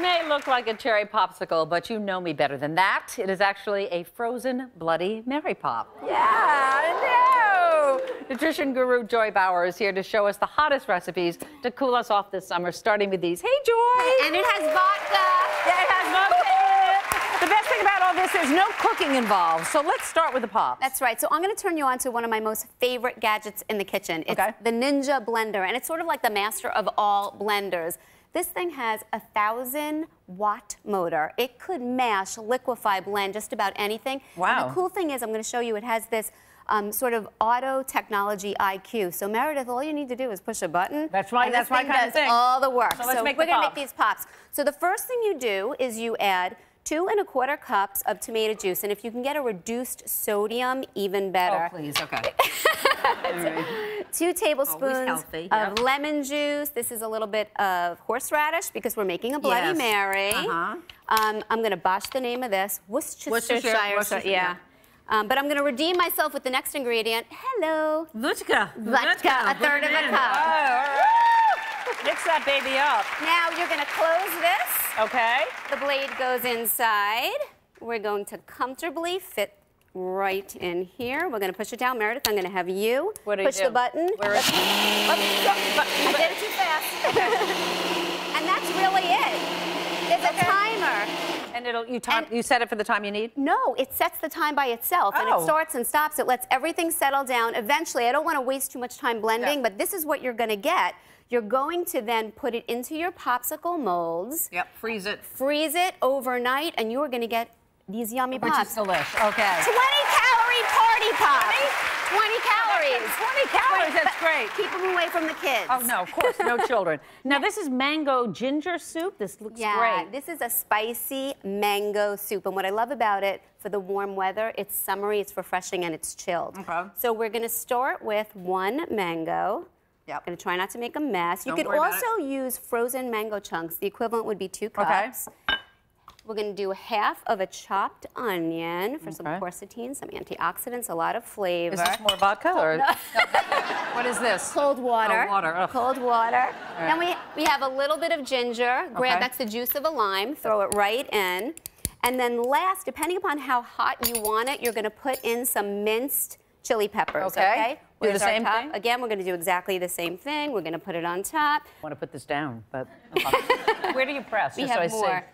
may look like a cherry popsicle, but you know me better than that. It is actually a frozen Bloody Mary Pop. Yeah, I know. Nutrition guru Joy Bauer is here to show us the hottest recipes to cool us off this summer, starting with these. Hey, Joy. And it has vodka. Yeah, it has vodka. The best thing about all this is no cooking involved. So let's start with the pops. That's right. So I'm going to turn you on to one of my most favorite gadgets in the kitchen. It's Okay. the Ninja blender, and it's sort of like the master of all blenders. This thing has a thousand watt motor. It could mash, liquefy, blend just about anything. And Wow. the cool thing is, I'm going to show you, it has this um, sort of auto technology IQ. So Meredith, all you need to do is push a button. That's right, and that's my kind of thing. all the work. So let's make we're gonna make these pops. So the first thing you do is you add two and a quarter cups of tomato juice, and if you can get a reduced sodium, even better. Oh, please, okay. Two tablespoons healthy, of yep. lemon juice. This is a little bit of horseradish because we're making a Bloody Yes. Mary. Uh-huh. Um, I'm going to botch the name of this. Worcestershire. Worcestershire, Worcestershire, yeah. Um, but I'm going to redeem myself with the next ingredient. Hello. Vodka. Vodka, a third of a cup. Mix that baby up. Now you're going to close this. Okay. The blade goes inside. We're going to comfortably fit right in here. We're going to push it down. Meredith, I'm going to have you What do you push do? the button. Where is let's. I did it too fast. and that's really it. There's a timer. And it'll you time And- you set it for the time you need. No, it sets the time by itself and Oh. it starts and stops. It lets everything settle down. Eventually, I don't want to waste too much time blending, Yeah. but this is what you're going to get. You're going to then put it into your popsicle molds, Yep. Freeze it. freeze it overnight, and you are going to get these yummy Which pops. is delish. Okay. 20 calorie party pop. 20 calories. 20 calories. That's great. Keep them away from the kids. Oh no, of course, no children. Now this is mango ginger soup. This looks Yeah, great. this is a spicy mango soup. And what I love about it for the warm weather, it's summery, it's refreshing, and it's chilled. Okay. So we're gonna start with one mango. Yep. Gonna try not to make a mess. You Don't could worry about also use frozen mango chunks. The equivalent would be two cups. Okay. Cups. We're gonna do half of a chopped onion for some Okay. quercetin, some antioxidants, a lot of flavor. Is this more vodka or what is this? Cold water. Oh, water, ugh. Cold water. Then we, we have a little bit of ginger. Grab, Okay. that's the juice of a lime. Throw it right in. And then last, depending upon how hot you want it, you're going to put in some minced chili peppers. Okay. Okay. Do the same top? thing? Again, we're going to do exactly the same thing. We're going to put it on top. I want to put this down, but where do you press? We just so have I more. see.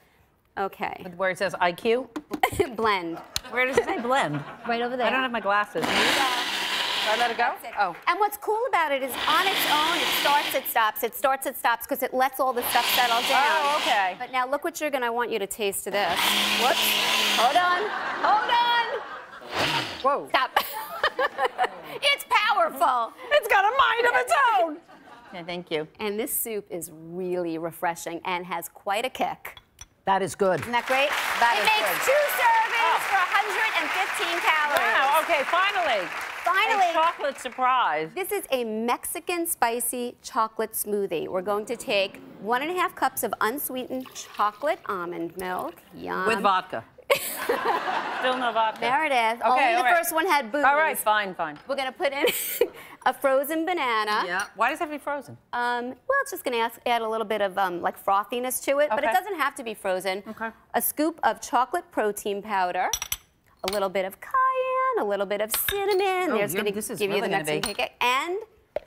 Okay. Where it says IQ? Blend. Where does it say blend? Right over there. I don't have my glasses. I let it go? It. Oh. And what's cool about it is on its own, it starts, it stops, it starts, it stops, because it lets all the stuff settle down. Oh, okay. But now look what you're gonna, I want you to taste of this. What? Hold on. Hold on. Whoa. Stop. it's powerful. It's got a mind of its own. Yeah, thank you. And this soup is really refreshing and has quite a kick. That is good. Isn't that great? That it is makes good. two servings Oh. for 115 calories. Wow, okay, finally. Finally. A chocolate surprise. This is a Mexican spicy chocolate smoothie. We're going to take one and a half cups of unsweetened chocolate almond milk. Yum. With vodka. Still no vodka. Meredith, Okay, only the all right. first one had booze. All right, fine, fine. We're gonna put in a frozen banana. Yeah. Why does it have to be frozen? Um, well, it's just gonna add a little bit of um, like frothiness to it, but it doesn't have to be frozen. Okay. A scoop of chocolate protein powder, a little bit of cayenne, a little bit of cinnamon. Oh, There's gonna this is give you the Mexican cake, and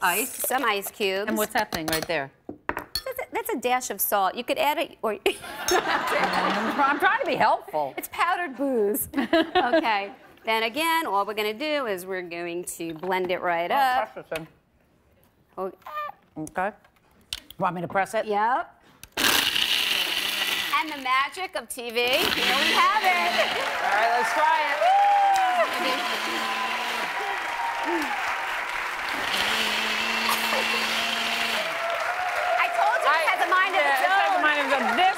Ice. some ice cubes. And what's that thing right there? That's a, that's a dash of salt. You could add it, or I'm trying to be helpful. it's powdered booze. okay. Then again, all we're gonna do is we're going to blend it right up. Press this in. Oh, uh, Okay. Want me to press it? Yep. And the magic of TV. Here we have it. All right, let's try it. I told you it has a mind of Yeah, its it has a own. mind of its own. This,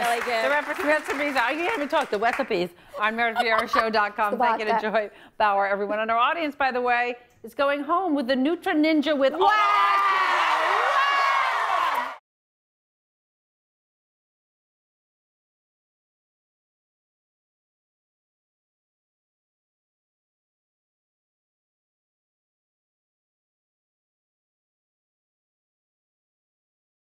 however, is the best. Really good. The recipes, I can't even talk, the recipes on MeredithVieiraShow.com. Thank you to. Joy Bauer. Everyone in our audience, by the way, is going home with the Nutri Ninja with Wow!